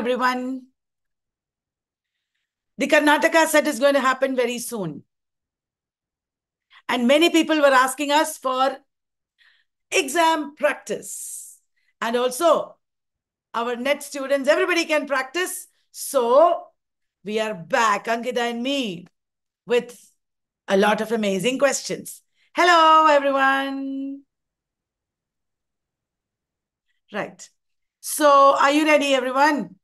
everyone. The Karnataka set is going to happen very soon. And many people were asking us for exam practice. And also, our net students, everybody can practice. So, we are back, Ankita and me, with a lot of amazing questions. Hello, everyone. Right. So, are you ready, everyone?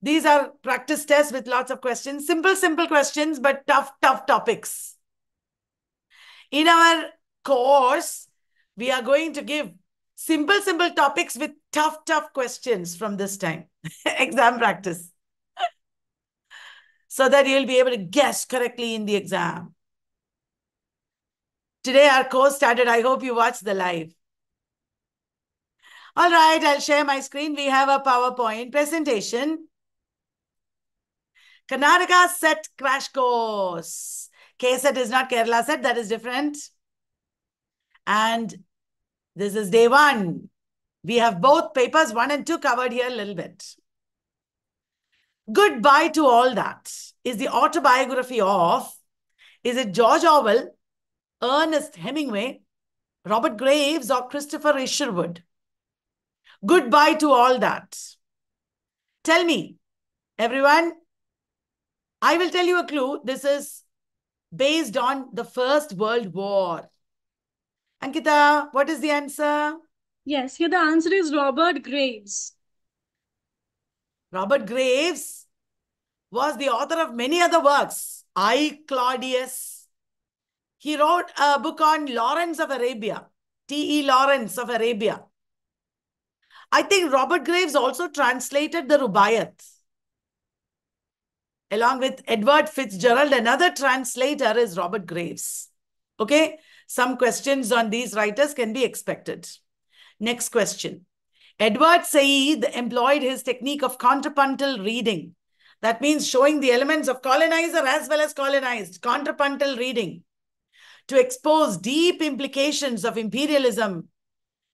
These are practice tests with lots of questions. Simple, simple questions, but tough, tough topics. In our course, we are going to give simple, simple topics with tough, tough questions from this time. exam practice. so that you'll be able to guess correctly in the exam. Today, our course started. I hope you watched the live. All right, I'll share my screen. We have a PowerPoint presentation. Karnataka set crash course. K-set is not Kerala set, that is different. And this is day one. We have both papers, one and two, covered here a little bit. Goodbye to all that is the autobiography of, is it George Orwell, Ernest Hemingway, Robert Graves, or Christopher Isherwood? Goodbye to all that. Tell me, everyone, I will tell you a clue. This is based on the First World War. Ankita, what is the answer? Yes, here the answer is Robert Graves. Robert Graves was the author of many other works. I, Claudius. He wrote a book on Lawrence of Arabia, T.E. Lawrence of Arabia. I think Robert Graves also translated the Rubaiyat. Along with Edward Fitzgerald, another translator is Robert Graves. Okay, some questions on these writers can be expected. Next question. Edward Said employed his technique of contrapuntal reading. That means showing the elements of colonizer as well as colonized, contrapuntal reading, to expose deep implications of imperialism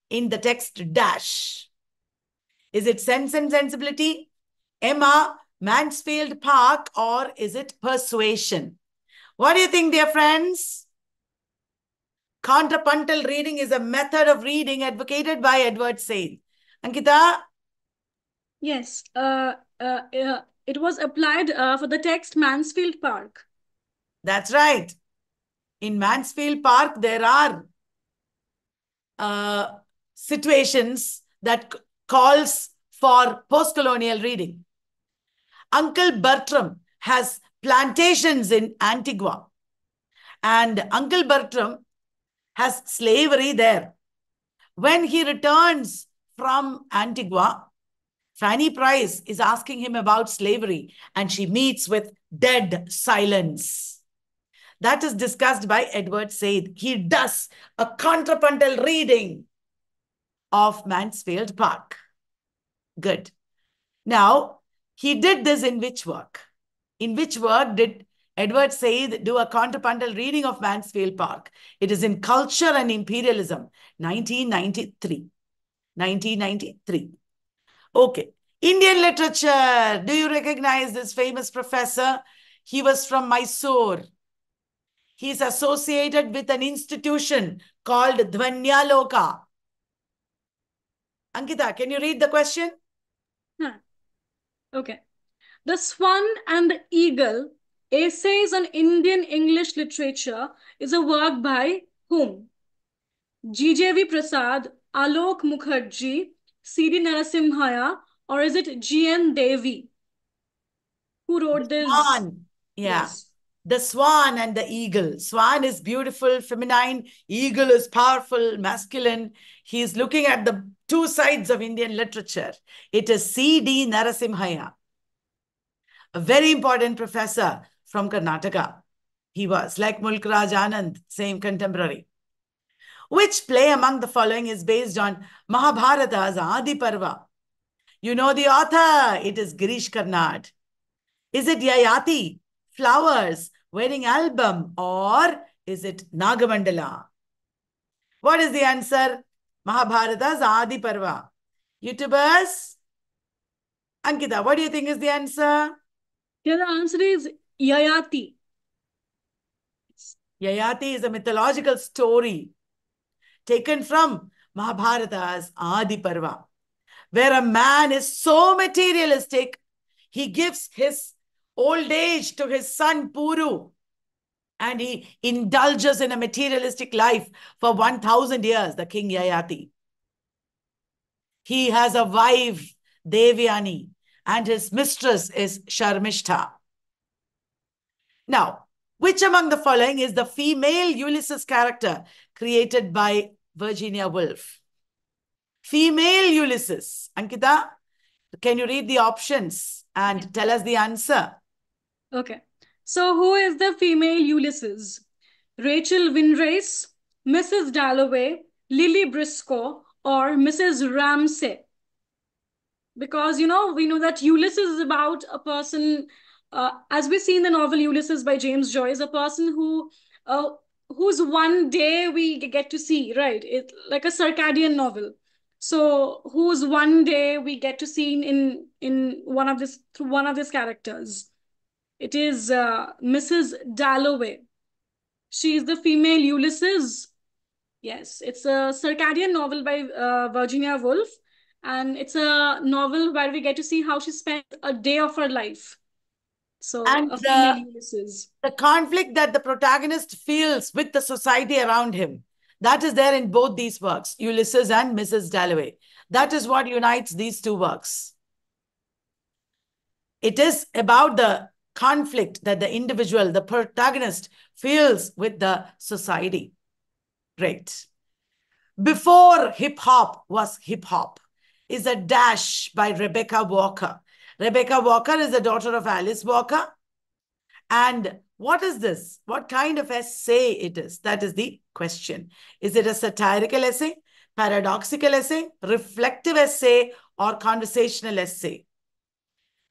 in the text dash. Is it Sense and Sensibility, Emma, Mansfield Park, or is it Persuasion? What do you think, dear friends? Contrapuntal reading is a method of reading advocated by Edward Said. Ankita? Yes, uh, uh, uh, it was applied uh, for the text Mansfield Park. That's right. In Mansfield Park, there are uh, situations that calls for post-colonial reading. Uncle Bertram has plantations in Antigua. And Uncle Bertram has slavery there. When he returns from Antigua, Fanny Price is asking him about slavery and she meets with dead silence. That is discussed by Edward Said. He does a contrapuntal reading of Mansfield Park. Good. Now, he did this in which work? In which work did Edward Said do a contrapuntal reading of Mansfield Park? It is in Culture and Imperialism, 1993. 1993. Okay. Indian literature. Do you recognize this famous professor? He was from Mysore. He is associated with an institution called Dhvanyaloka. Ankita, can you read the question? Huh. Okay. The Swan and the Eagle, Essays on Indian English Literature, is a work by whom? G.J.V. Prasad, Alok Mukherjee, C.D. Narasimhaiah, or is it G.N. Devy? Who wrote this? Swan. Yeah. Yes. The swan and the eagle. Swan is beautiful, feminine. Eagle is powerful, masculine. He is looking at the two sides of Indian literature. It is C.D. Narasimhaiah, a very important professor from Karnataka. He was like Mulk Raj Anand, same contemporary. Which play among the following is based on Mahabharata's Adi Parva? You know the author. It is Girish Karnad. Is it Yayati, Flowers, Wedding Album, or is it Nagamandala? What is the answer? Mahabharata's Adi Parva. YouTubers? Ankita, what do you think is the answer? Here the answer is Yayati. Yayati is a mythological story taken from Mahabharata's Adi Parva, where a man is so materialistic, he gives his old age to his son Puru and he indulges in a materialistic life for 1000 years, the king Yayati. He has a wife, Devyani, and his mistress is Sharmishta. Now, which among the following is the female Ulysses character created by Virginia Woolf? Female Ulysses. Ankita, can you read the options and tell us the answer? Okay. So, who is the female Ulysses? Rachel Vinrace, Mrs. Dalloway, Lily Briscoe, or Mrs. Ramsay? Because, you know, we know that Ulysses is about a person, uh, as we see in the novel Ulysses by James Joyce, a person who, uh, whose one day we get to see, right? It's like a circadian novel. So, whose one day we get to see in in one of this through one of these characters. It is uh, Mrs. Dalloway. She is the female Ulysses. Yes, it's a circadian novel by uh, Virginia Woolf. And it's a novel where we get to see how she spent a day of her life. So, and a the, Ulysses. the conflict that the protagonist feels with the society around him, that is there in both these works, Ulysses and Mrs. Dalloway. That is what unites these two works. It is about the conflict that the individual, the protagonist, feels with the society. Great. Before hip hop was hip hop is a dash by Rebecca Walker. Rebecca Walker is the daughter of Alice Walker. And what is this? What kind of essay it is? That is the question. Is it a satirical essay, paradoxical essay, reflective essay, or conversational essay?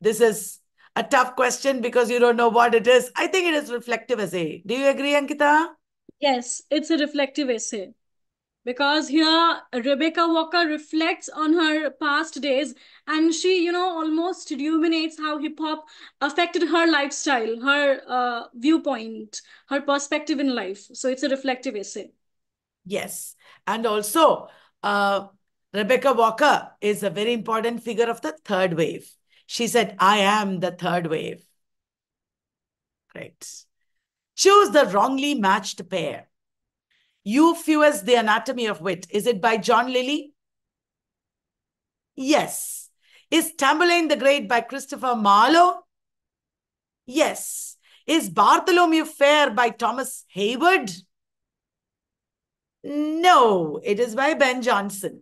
This is a tough question because you don't know what it is. I think it is reflective essay. Do you agree, Ankita? Yes, it's a reflective essay. Because here Rebecca Walker reflects on her past days and she, you know, almost illuminates how hip hop affected her lifestyle, her uh, viewpoint, her perspective in life. So it's a reflective essay. Yes. And also, uh, Rebecca Walker is a very important figure of the third wave. She said, I am the third wave. Great. Choose the wrongly matched pair. Euphues, The Anatomy of Wit. Is it by John Lyly? Yes. Is Tamburlaine the Great by Christopher Marlowe? Yes. Is Bartholomew Fair by Thomas Heywood? No, it is by Ben Jonson.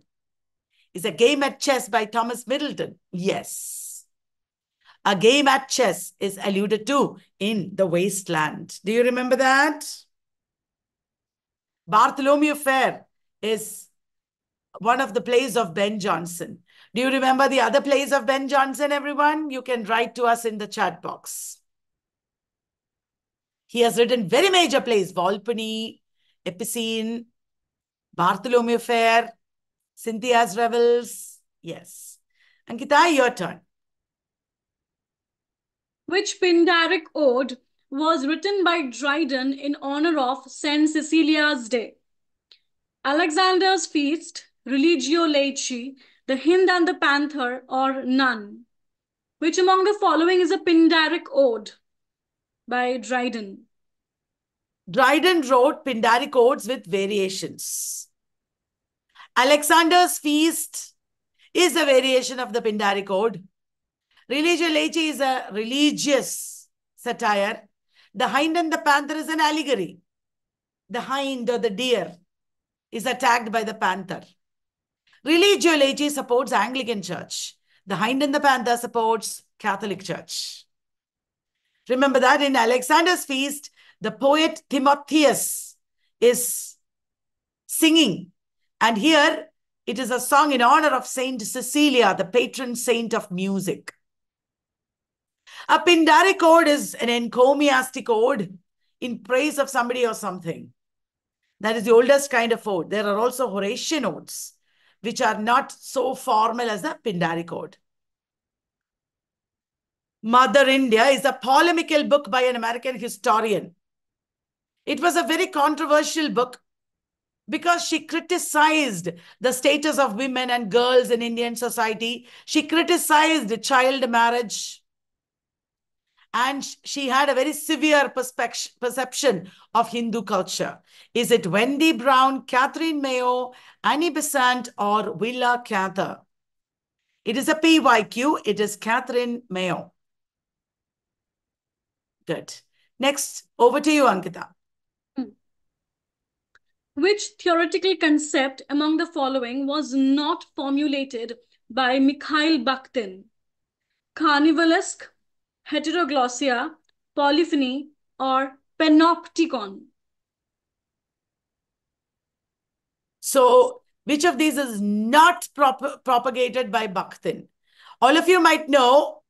Is A Game at Chess by Thomas Middleton? Yes. A game at chess is alluded to in The Waste Land. Do you remember that? Bartholomew Fair is one of the plays of Ben Jonson. Do you remember the other plays of Ben Jonson, everyone? You can write to us in the chat box. He has written very major plays, Volpone, Epicene, Bartholomew Fair, Cynthia's Revels. Yes. Ankita, your turn. Which Pindaric ode was written by Dryden in honor of St. Cecilia's Day? Alexander's Feast, Religio Laici, The Hind and the Panther, or none? Which among the following is a Pindaric ode by Dryden? Dryden wrote Pindaric odes with variations. Alexander's Feast is a variation of the Pindaric ode. Religio Laici is a religious satire. The hind and the panther is an allegory. The hind or the deer is attacked by the panther. Religio Laici supports Anglican Church. The hind and the panther supports Catholic Church. Remember that in Alexander's feast, the poet Timotheus is singing. And here it is a song in honor of Saint Cecilia, the patron saint of music. A Pindaric ode is an encomiastic ode in praise of somebody or something. That is the oldest kind of ode. There are also Horatian odes, which are not so formal as the Pindaric ode. Mother India is a polemical book by an American historian. It was a very controversial book because she criticized the status of women and girls in Indian society. She criticized child marriage. And she had a very severe perception of Hindu culture. Is it Wendy Brown, Katherine Mayo, Annie Besant, or Willa Cather? It is a PYQ. It is Katherine Mayo. Good. Next, over to you, Ankita. Hmm. Which theoretical concept among the following was not formulated by Mikhail Bakhtin? Carnivalesque, heteroglossia, polyphony, or panopticon? So, which of these is not prop propagated by Bakhtin? All of you might know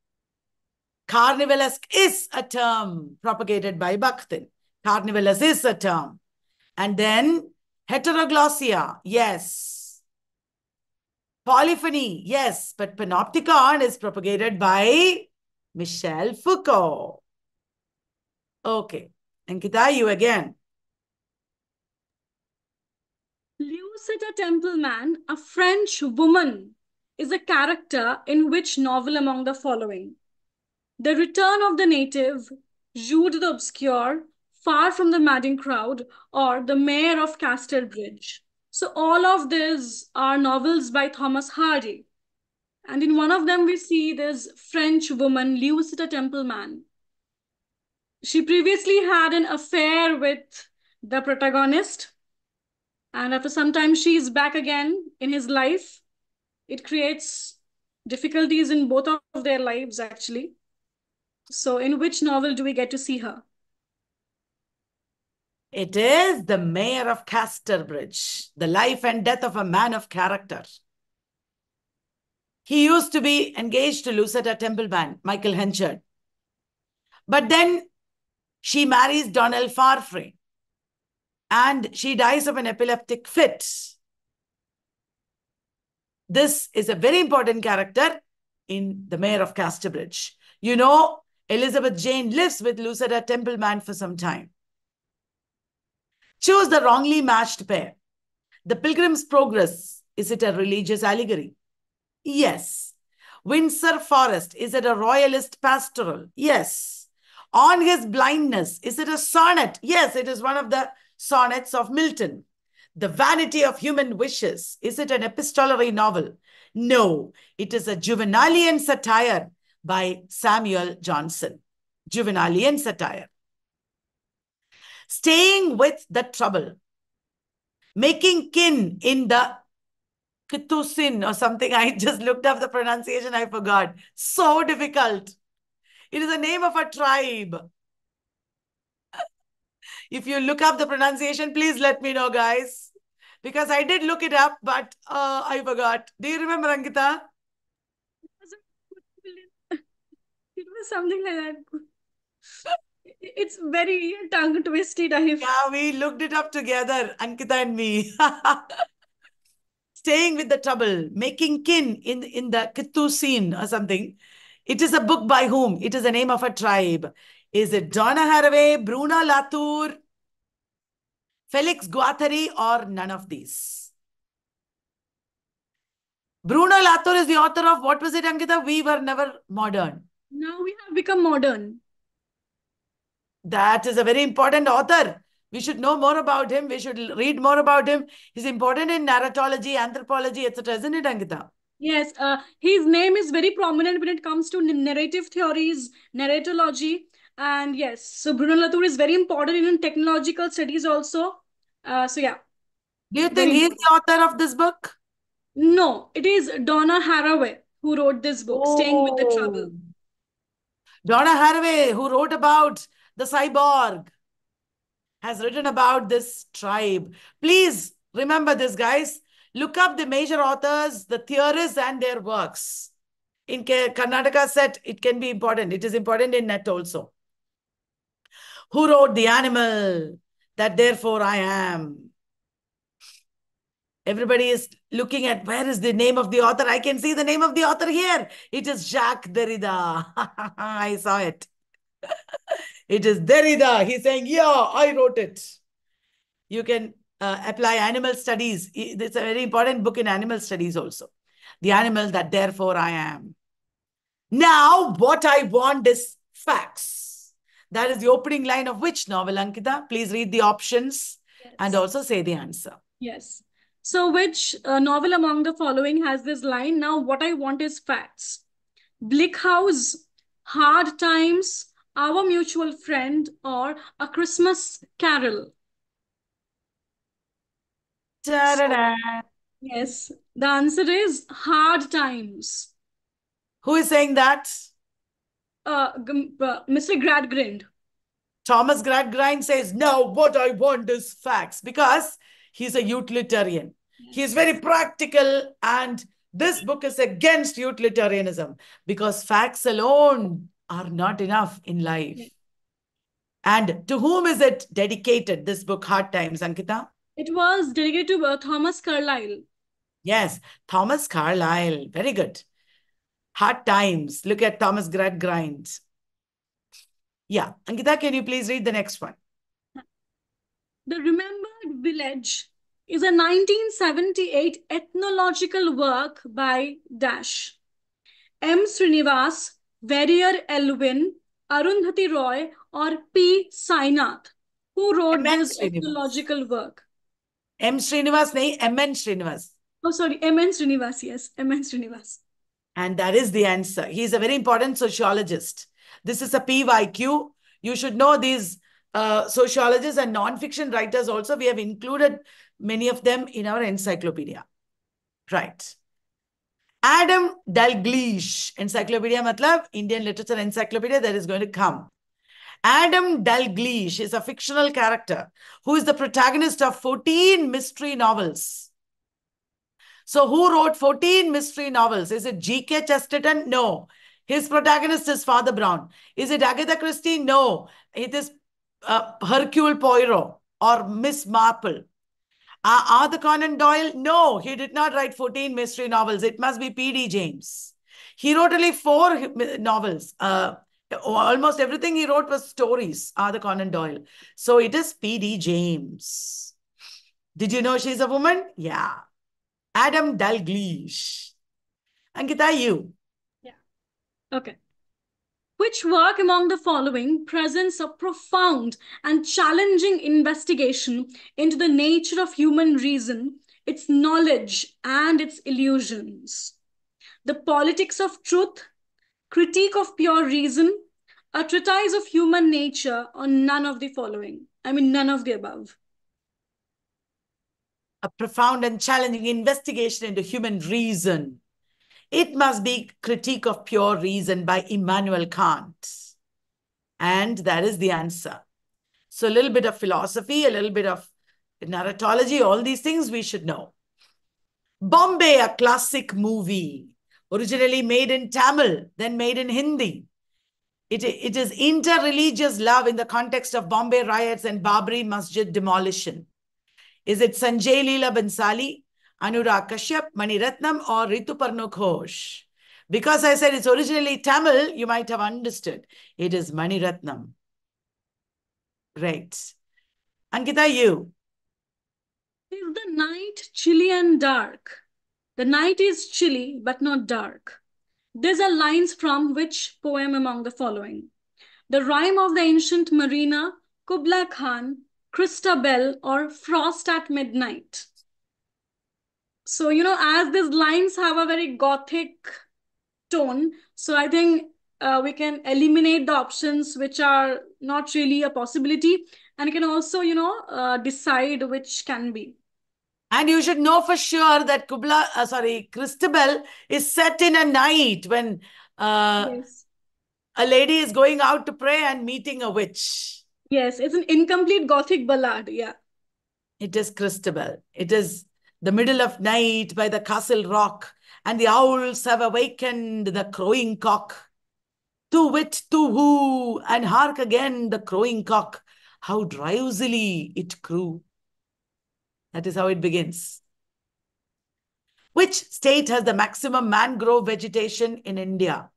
carnivalesque is a term propagated by Bakhtin. Carnivalesque is a term. And then Heteroglossia, yes. Polyphony, yes. But panopticon is propagated by Michel Foucault. Okay. Ankita, you again. Lucetta Templeman, a French woman, is a character in which novel among the following? The Return of the Native, Jude the Obscure, Far from the Madding Crowd, or The Mayor of Casterbridge. So all of these are novels by Thomas Hardy. And in one of them, we see this French woman, Lucetta Templeman. She previously had an affair with the protagonist. And after some time, she's back again in his life. It creates difficulties in both of their lives, actually. So in which novel do we get to see her? It is the mayor of Casterbridge, the life and death of a man of character. He used to be engaged to Lucetta Templeman, Michael Henchard. But then she marries Donald Farfrae and she dies of an epileptic fit. This is a very important character in The Mayor of Casterbridge. You know, Elizabeth Jane lives with Lucetta Templeman for some time. Choose the wrongly matched pair. The Pilgrim's Progress, is it a religious allegory? Yes. Windsor Forest, is it a royalist pastoral? Yes. On his blindness, is it a sonnet? Yes, it is one of the sonnets of Milton. The Vanity of Human Wishes, is it an epistolary novel? No, it is a Juvenalian satire by Samuel Johnson. Juvenalian satire staying with the trouble, making kin in the Kitusin or something. I just looked up the pronunciation, I forgot. So difficult. It is the name of a tribe. If you look up the pronunciation, please let me know, guys. Because I did look it up, but uh, I forgot. Do you remember, Ankita? It was something like that. It's very tongue twisty type. Yeah, we looked it up together, Ankita and me. Staying with the trouble, making kin in, in the scene or something. It is a book by whom? It is the name of a tribe. Is it Donna Haraway, Bruno Latour, Felix Guattari, or none of these? Bruno Latour is the author of what was it, Ankita? We were never modern. Now we have become modern. That is a very important author. We should know more about him. We should read more about him. He's important in narratology, anthropology, etc. Isn't it, Ankita? Yes, uh, his name is very prominent when it comes to narrative theories, narratology. And yes, so Bruno Latour is very important in technological studies also. Uh, so yeah. Do you think he's the author of this book? No, it is Donna Haraway who wrote this book, oh. Staying with the Trouble. Donna Haraway, who wrote about the cyborg, has written about this tribe. Please remember this, guys. Look up the major authors, the theorists, and their works. In Karnataka set, it can be important. It is important in net also. Who wrote The Animal, That Therefore I Am? Everybody is looking at where is the name of the author. I can see the name of the author here. It is Jacques Derrida. I saw it. It is Derrida. He's saying, yeah, I wrote it. You can uh, apply animal studies. It's a very important book in animal studies also. The animal that therefore I am. Now, what I want is facts. That is the opening line of which novel, Ankita? Please read the options yes. and also say the answer. Yes. So, which uh, novel among the following has this line? Now, what I want is facts. Bleak House, Hard Times, Our Mutual Friend, or A Christmas Carol? Da So, yes, the answer is Hard Times. Who is saying that? Uh, uh Mr. Gradgrind. Thomas Gradgrind says, no, what I want is facts because he's a utilitarian. Yes. He's very practical and this book is against utilitarianism because facts alone are not enough in life. And to whom is it dedicated, this book, Hard Times, Ankita? It was dedicated to uh, Thomas Carlyle. Yes, Thomas Carlyle. Very good. Hard times. Look at Thomas Gradgrind. Yeah. Ankita, can you please read the next one? The Remembered Village is a 1978 ethnological work by Dash. M. Srinivas, Verrier Elwin, Arundhati Roy, or P. Sainath, who wrote M. this ethnological work. M. Srinivas, nahi, M. N. Srinivas. Oh, sorry, M. N. Srinivas, yes, M. N. Srinivas. And that is the answer. He is a very important sociologist. This is a PYQ. You should know these uh, sociologists and non-fiction writers also. We have included many of them in our encyclopedia. Right. Adam Dalgliesh, Encyclopedia Matlab, Indian Literature Encyclopedia that is going to come. Adam Dalgliesh is a fictional character who is the protagonist of 14 mystery novels so who wrote 14 mystery novels? Is it G.K. Chesterton? No. His protagonist is Father Brown. Is it Agatha Christie? No. It is uh, Hercule Poirot or Miss Marple. Uh, Arthur Conan Doyle? No, he did not write 14 mystery novels. It must be P.D. James. He wrote only four novels. Uh, almost everything he wrote was stories, Arthur Conan Doyle. So it is P.D. James. Did you know she's a woman? Yeah. Adam Dalgliesh. Ankita, you. Yeah. Okay. Which work among the following presents a profound and challenging investigation into the nature of human reason, its knowledge, and its illusions? The Politics of Truth, Critique of Pure Reason, a treatise of human nature, or none of the following? I mean, none of the above a profound and challenging investigation into human reason. It must be Critique of Pure Reason by Immanuel Kant. And that is the answer. So a little bit of philosophy, a little bit of narratology, all these things we should know. Bombay, a classic movie, originally made in Tamil, then made in Hindi. It, it is inter-religious love in the context of Bombay riots and Babri Masjid demolition. Is it Sanjay Leela Bhansali, Anurag Kashyap, Mani Ratnam, or Rituparno Ghosh? Because I said it's originally Tamil, you might have understood. It is Mani Ratnam. Right. Ankita, you. Is the night chilly and dark? The night is chilly, but not dark. These are lines from which poem among the following? The Rime of the Ancient Mariner, Kubla Khan, Christabel or Frost at Midnight. So, you know, as these lines have a very gothic tone, so I think uh, we can eliminate the options which are not really a possibility and can also, you know, uh, decide which can be. And you should know for sure that Kubla, uh, sorry, Christabel is set in a night when uh, yes. a lady is going out to pray and meeting a witch. Yes, it's an incomplete Gothic ballad. Yeah. It is Christabel. It is the middle of night by the castle rock, and the owls have awakened the crowing cock. To wit, to who, and hark again the crowing cock, how drowsily it crew. That is how it begins. Which state has the maximum mangrove vegetation in India?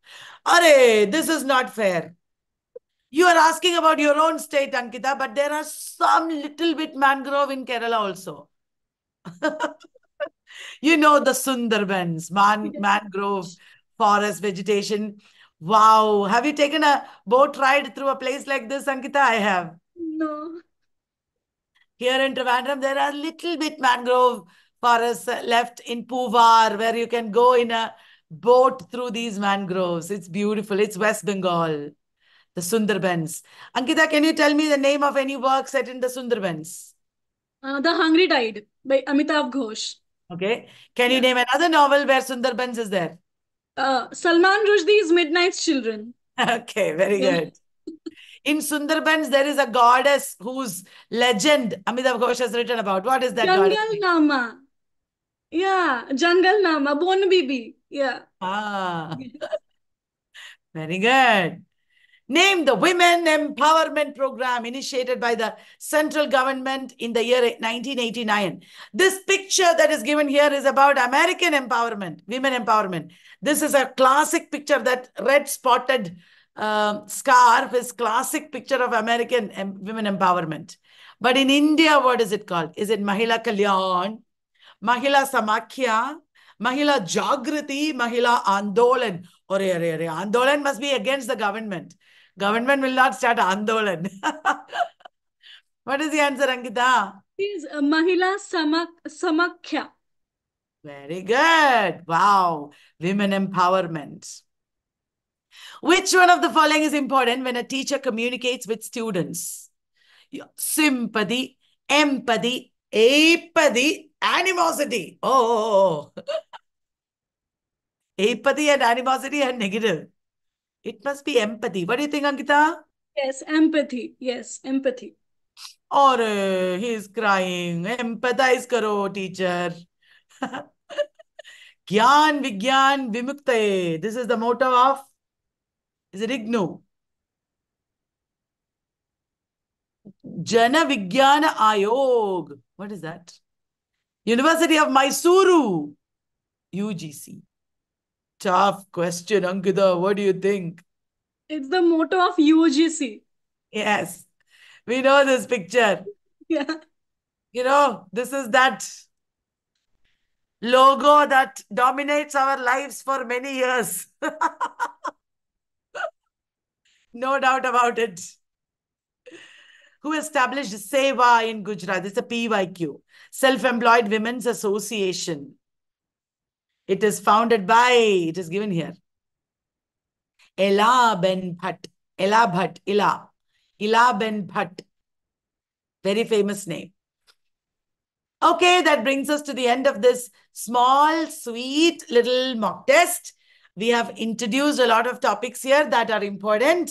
Are, this is not fair. You are asking about your own state, Ankita, but there are some little bit mangrove in Kerala also. you know the Sundarbans, man, mangrove forest vegetation. Wow. Have you taken a boat ride through a place like this, Ankita? I have. No. Here in Trivandrum, there are little bit mangrove forests left in Poovar where you can go in a boat through these mangroves. It's beautiful. It's West Bengal, the Sundarbans. Ankita, can you tell me the name of any work set in the Sundarbans? Uh, the Hungry Tide by Amitav Ghosh. Okay. Can you name another novel where Sundarbans is there? Uh, Salman Rushdie's Midnight's Children. Okay, very good. In Sundarbans, there is a goddess whose legend Amitav Ghosh has written about. What is that Jungle goddess? Nama. Yeah, Jungle Nama, Bon Bibi. Yeah. Ah, very good. Name the Women Empowerment Program initiated by the central government in the year 1989. This picture that is given here is about American empowerment, women empowerment. This is a classic picture, that red spotted um, scarf is classic picture of American em women empowerment. But in India, what is it called? Is it Mahila Kalyan, Mahila Samakhya, Mahila Jagrati, Mahila Andolan? Or Andolan must be against the government. Government will not start Andolan. what is the answer, Ankita? Is Mahila Samak Samakhya. Very good. Wow. Women empowerment. Which one of the following is important when a teacher communicates with students? Sympathy, empathy, apathy, animosity. Oh, apathy and animosity are negative. It must be empathy. What do you think, Ankita? Yes, empathy. Yes, empathy. Or uh, he's crying. Empathize karo, teacher. Gyan Vigyan Vimukte. This is the motto of, is it IGNOU? Jana Vigyana Ayog. What is that? University of Mysuru. UGC. Tough question, Ankita. What do you think? It's the motto of UGC. Yes. We know this picture. Yeah. You know, this is that logo that dominates our lives for many years. no doubt about it. Who established SEWA in Gujarat? It's a PYQ, Self-Employed Women's Association. It is founded by, it is given here, Ela Ben Bhatt. Ela Bhatt, Ela. Ela Ben Bhatt. Very famous name. Okay, that brings us to the end of this small, sweet little mock test. We have introduced a lot of topics here that are important.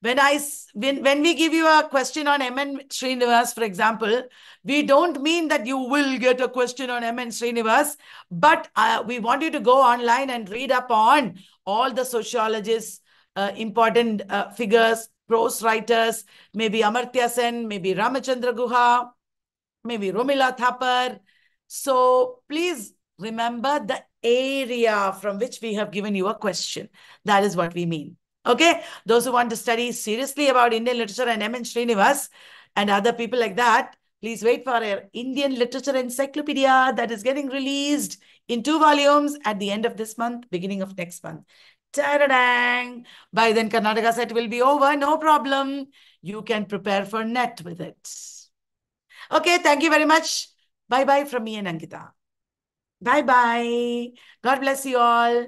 When I when, when we give you a question on MN Srinivas, for example, we don't mean that you will get a question on MN Srinivas, but uh, we want you to go online and read up on all the sociologists, uh, important uh, figures, prose writers, maybe Amartya Sen, maybe Ramachandra Guha, maybe Romila Thapar. So please remember the area from which we have given you a question. That is what we mean. Okay, those who want to study seriously about Indian literature and M.N. Srinivas and other people like that, please wait for our Indian Literature Encyclopedia that is getting released in two volumes at the end of this month, beginning of next month. Ta-da-dang! By then, Karnataka set will be over. No problem. You can prepare for NET with it. Okay, thank you very much. Bye-bye from me and Ankita. Bye-bye. God bless you all.